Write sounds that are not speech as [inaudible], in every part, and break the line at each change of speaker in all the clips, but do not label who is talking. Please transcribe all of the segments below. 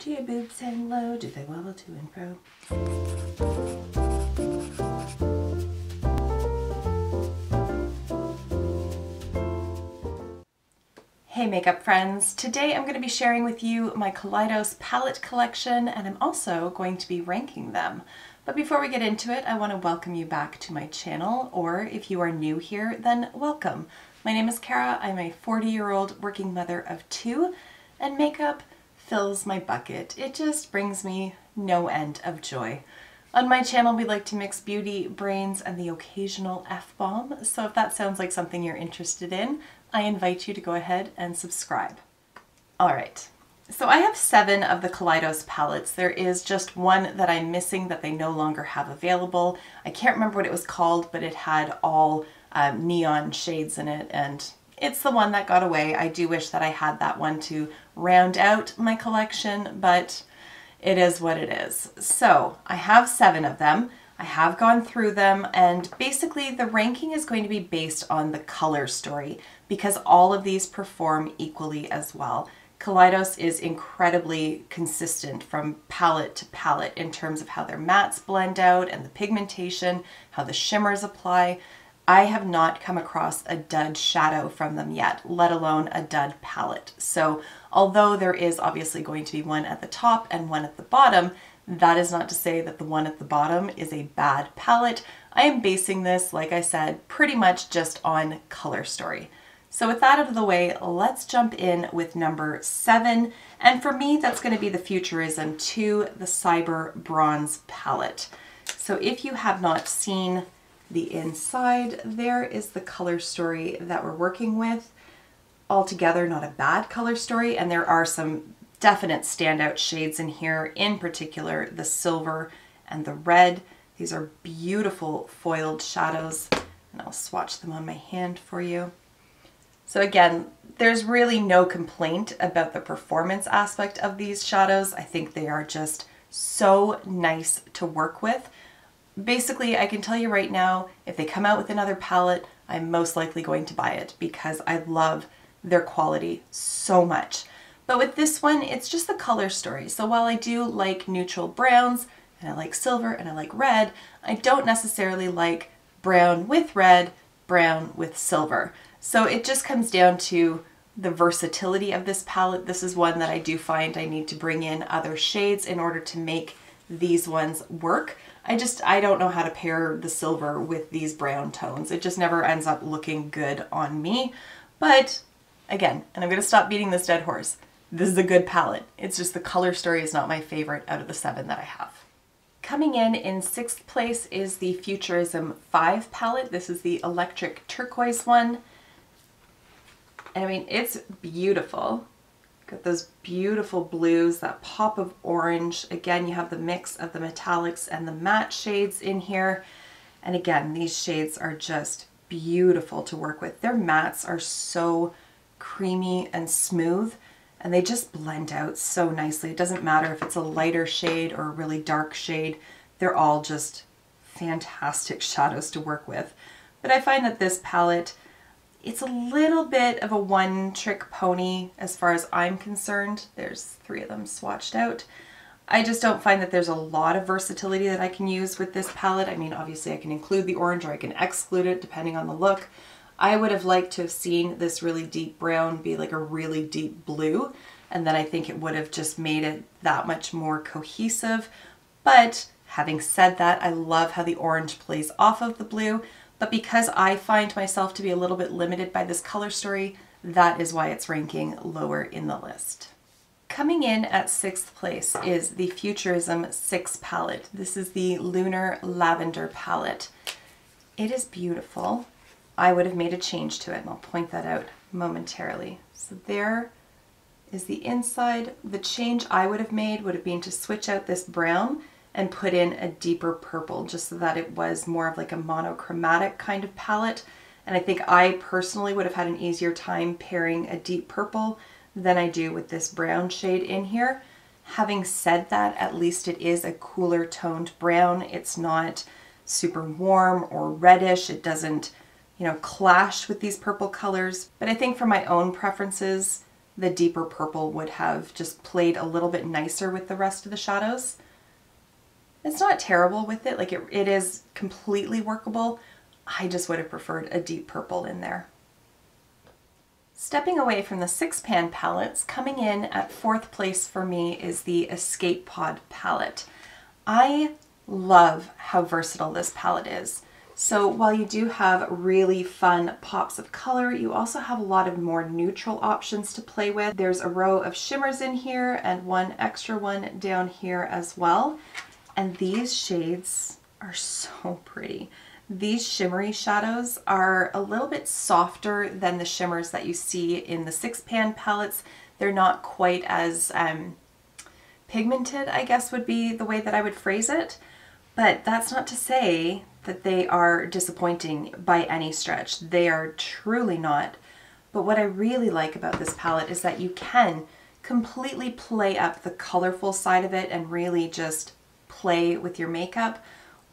Gia boobs saying low, do they wobble to and fro? Hey makeup friends! Today I'm going to be sharing with you my Kaleidos palette collection and I'm also going to be ranking them. But before we get into it, I want to welcome you back to my channel, or if you are new here, then welcome. My name is Kara, I'm a 40 year old working mother of two, and makeup fills my bucket. It just brings me no end of joy. On my channel, we like to mix beauty, brains, and the occasional F-bomb, so if that sounds like something you're interested in, I invite you to go ahead and subscribe. All right, so I have seven of the Kaleidos palettes. There is just one that I'm missing that they no longer have available. I can't remember what it was called, but it had all um, neon shades in it and it's the one that got away. I do wish that I had that one to round out my collection, but it is what it is. So I have seven of them. I have gone through them and basically the ranking is going to be based on the color story because all of these perform equally as well. Kaleidos is incredibly consistent from palette to palette in terms of how their mattes blend out and the pigmentation, how the shimmers apply. I have not come across a dud shadow from them yet, let alone a dud palette. So although there is obviously going to be one at the top and one at the bottom, that is not to say that the one at the bottom is a bad palette. I am basing this, like I said, pretty much just on color story. So with that out of the way, let's jump in with number seven. And for me, that's gonna be the Futurism 2, the Cyber Bronze palette. So if you have not seen the inside, there is the color story that we're working with. Altogether, not a bad color story, and there are some definite standout shades in here, in particular the silver and the red. These are beautiful foiled shadows, and I'll swatch them on my hand for you. So again, there's really no complaint about the performance aspect of these shadows. I think they are just so nice to work with basically I can tell you right now, if they come out with another palette, I'm most likely going to buy it because I love their quality so much. But with this one, it's just the color story. So while I do like neutral browns, and I like silver, and I like red, I don't necessarily like brown with red, brown with silver. So it just comes down to the versatility of this palette. This is one that I do find I need to bring in other shades in order to make these ones work. I just, I don't know how to pair the silver with these brown tones. It just never ends up looking good on me. But again, and I'm to stop beating this dead horse. This is a good palette. It's just the color story is not my favorite out of the seven that I have. Coming in in sixth place is the Futurism 5 palette. This is the electric turquoise one. And I mean, it's beautiful. Got those beautiful blues, that pop of orange. Again, you have the mix of the metallics and the matte shades in here. And again, these shades are just beautiful to work with. Their mattes are so creamy and smooth and they just blend out so nicely. It doesn't matter if it's a lighter shade or a really dark shade. They're all just fantastic [laughs] shadows to work with. But I find that this palette it's a little bit of a one-trick pony as far as I'm concerned. There's three of them swatched out. I just don't find that there's a lot of versatility that I can use with this palette. I mean, obviously I can include the orange or I can exclude it depending on the look. I would have liked to have seen this really deep brown be like a really deep blue, and then I think it would have just made it that much more cohesive. But having said that, I love how the orange plays off of the blue, but because I find myself to be a little bit limited by this color story, that is why it's ranking lower in the list. Coming in at sixth place is the Futurism 6 palette. This is the Lunar Lavender palette. It is beautiful. I would have made a change to it and I'll point that out momentarily. So there is the inside. The change I would have made would have been to switch out this brown and put in a deeper purple just so that it was more of like a monochromatic kind of palette. And I think I personally would have had an easier time pairing a deep purple than I do with this brown shade in here. Having said that, at least it is a cooler toned brown. It's not super warm or reddish. It doesn't, you know, clash with these purple colors. But I think for my own preferences, the deeper purple would have just played a little bit nicer with the rest of the shadows. It's not terrible with it, like it, it is completely workable. I just would have preferred a deep purple in there. Stepping away from the six pan palettes, coming in at fourth place for me is the Escape Pod palette. I love how versatile this palette is. So while you do have really fun pops of color, you also have a lot of more neutral options to play with. There's a row of shimmers in here and one extra one down here as well. And these shades are so pretty. These shimmery shadows are a little bit softer than the shimmers that you see in the six pan palettes. They're not quite as um, pigmented, I guess would be the way that I would phrase it. But that's not to say that they are disappointing by any stretch. They are truly not. But what I really like about this palette is that you can completely play up the colorful side of it and really just play with your makeup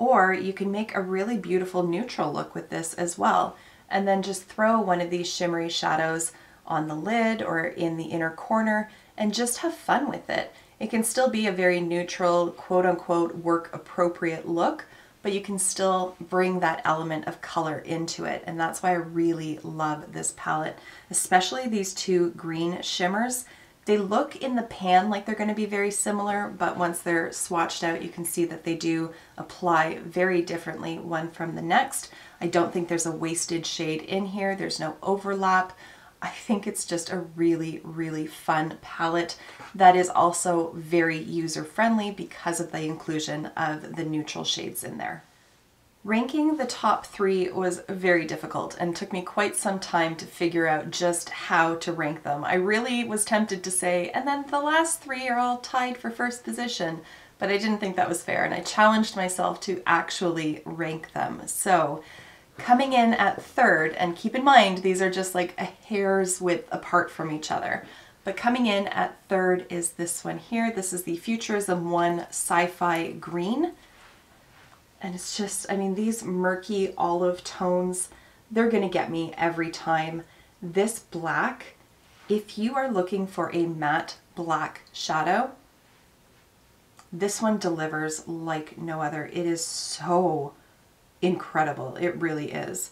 or you can make a really beautiful neutral look with this as well. And then just throw one of these shimmery shadows on the lid or in the inner corner and just have fun with it. It can still be a very neutral, quote unquote, work appropriate look, but you can still bring that element of color into it. And that's why I really love this palette, especially these two green shimmers. They look in the pan like they're going to be very similar, but once they're swatched out, you can see that they do apply very differently one from the next. I don't think there's a wasted shade in here. There's no overlap. I think it's just a really, really fun palette that is also very user-friendly because of the inclusion of the neutral shades in there. Ranking the top three was very difficult and took me quite some time to figure out just how to rank them. I really was tempted to say, and then the last three are all tied for first position, but I didn't think that was fair and I challenged myself to actually rank them. So coming in at third, and keep in mind these are just like a hair's width apart from each other, but coming in at third is this one here. This is the Futurism 1 Sci-Fi Green. And it's just, I mean, these murky olive tones, they're to get me every time. This black, if you are looking for a matte black shadow, this one delivers like no other. It is so incredible. It really is.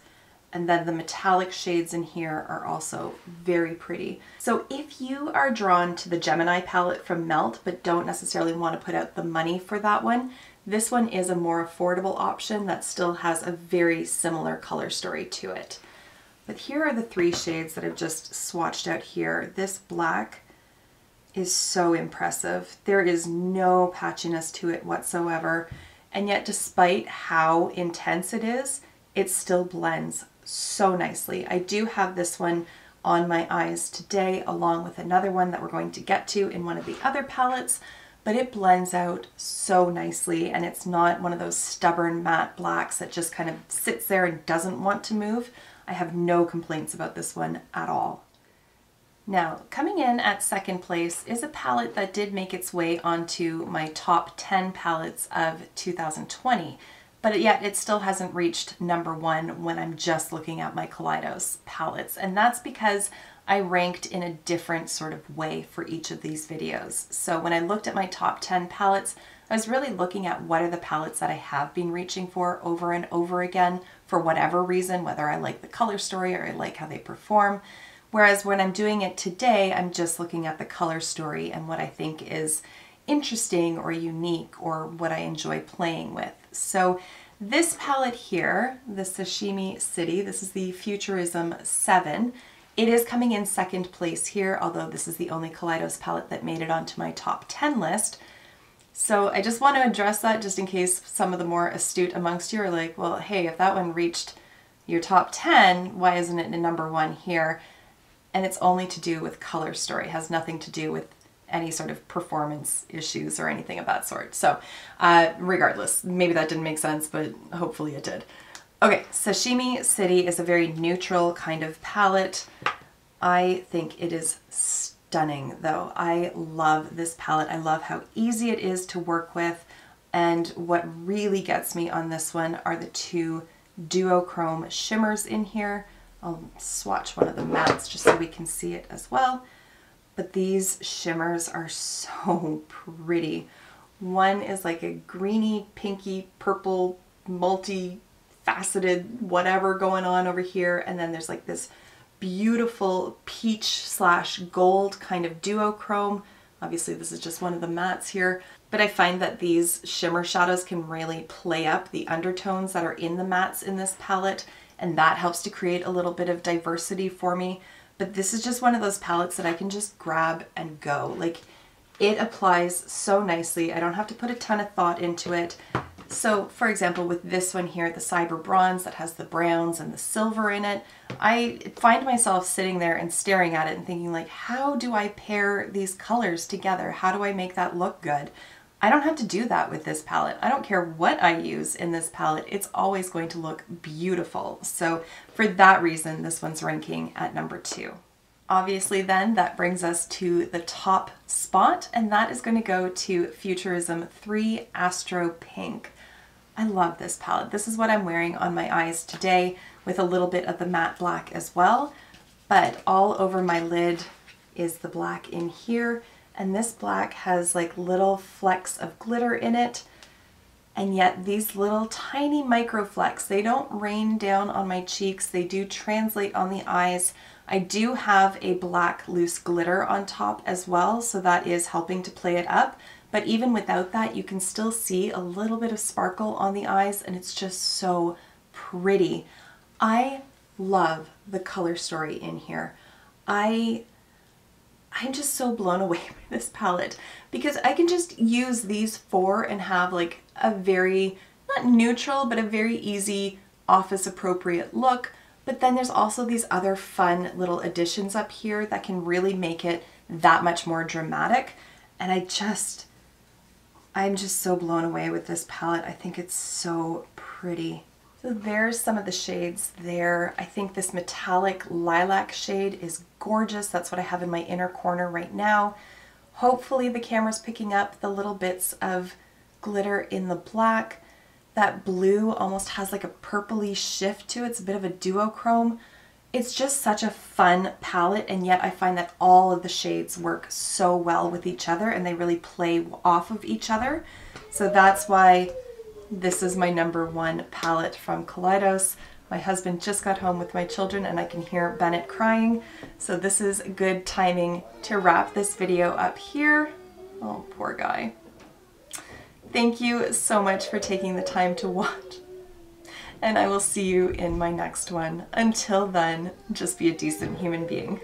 And then the metallic shades in here are also very pretty. So if you are drawn to the Gemini palette from Melt, but don't necessarily want to put out the money for that one, this one is a more affordable option that still has a very similar color story to it. But here are the three shades that I've just swatched out here. This black is so impressive. There is no patchiness to it whatsoever. And yet despite how intense it is, it still blends so nicely. I do have this one on my eyes today along with another one that we're going to get to in one of the other palettes but it blends out so nicely and it's not one of those stubborn matte blacks that just kind of sits there and doesn't want to move. I have no complaints about this one at all. Now, coming in at second place is a palette that did make its way onto my top 10 palettes of 2020, but yet it still hasn't reached number one when I'm just looking at my Kaleidos palettes. And that's because I ranked in a different sort of way for each of these videos. So when I looked at my top 10 palettes, I was really looking at what are the palettes that I have been reaching for over and over again for whatever reason, whether I like the color story or I like how they perform. Whereas when I'm doing it today, I'm just looking at the color story and what I think is interesting or unique or what I enjoy playing with. So this palette here, the Sashimi City, this is the Futurism 7, it is coming in second place here, although this is the only Kaleidos palette that made it onto my top 10 list. So I just want to address that just in case some of the more astute amongst you are like, well, hey, if that one reached your top 10, why isn't it in number one here? And it's only to do with color story. It has nothing to do with any sort of performance issues or anything of that sort. So uh, regardless, maybe that didn't make sense, but hopefully it did. Okay, Sashimi City is a very neutral kind of palette. I think it is stunning though. I love this palette. I love how easy it is to work with. And what really gets me on this one are the two duochrome shimmers in here. I'll swatch one of the mattes just so we can see it as well. but these shimmers are so [laughs] pretty. One is like a greeny, pinky, purple, multi-faceted whatever going on over here. And then there's like this beautiful peach slash gold kind of duochrome. Obviously this is just one of the mattes here, but I find that these shimmer shadows can really play up the undertones that are in the mattes in this palette and that helps to create a little bit of diversity for me. But this is just one of those palettes that I can just grab and go. Like it applies so nicely. I don't have to put a ton of thought into it. So for example, with this one here, the Cyber Bronze that has the browns and the silver in it, I find myself sitting there and staring at it and thinking like, how do I pair these colors together? How do I make that look good? I don't have to do that with this palette. I don't care what I use in this palette, it's always going to look beautiful. So for that reason, this one's ranking at number two. Obviously then, that brings us to the top spot, and that is going to go to Futurism 3 Astro Pink. I love this palette. This is what I'm wearing on my eyes today with a little bit of the matte black as well, but all over my lid is the black in here and this black has like little flecks of glitter in it and yet these little tiny micro flecks they don't rain down on my cheeks they do translate on the eyes I do have a black loose glitter on top as well so that is helping to play it up but even without that you can still see a little bit of sparkle on the eyes and it's just so pretty I love the color story in here I I'm just so blown [laughs] away by this palette because I can just use these four and have like a very, not neutral, but a very easy office appropriate look. But then there's also these other fun little additions up here that can really make it that much more dramatic. And I just, I'm just so blown away with this palette. I think it's so pretty. So there's some of the shades there. I think this metallic lilac shade is gorgeous. That's what I have in my inner corner right now. Hopefully the camera's picking up the little bits of glitter in the black. That blue almost has like a purpley shift to it. It's a bit of a duochrome. It's just such a fun palette and yet I find that all of the shades work so well with each other and they really play off of each other. So that's why this is my number one palette from Kaleidos. My husband just got home with my children and I can hear Bennett crying. So this is good timing to wrap this video up here. Oh, poor guy. Thank you so much for taking the time to [laughs] watch. And I will see you in my next one. Until then, just be a decent human being.